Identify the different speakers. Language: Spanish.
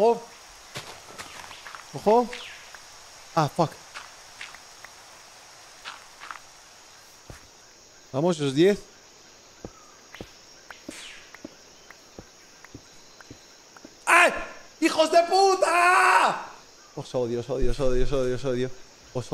Speaker 1: Ojo. Ojo. Ah, fuck. Vamos, esos 10. ¡Ay! ¡Hijos de puta! Os odio, os odio, os odio, os odio, os odio.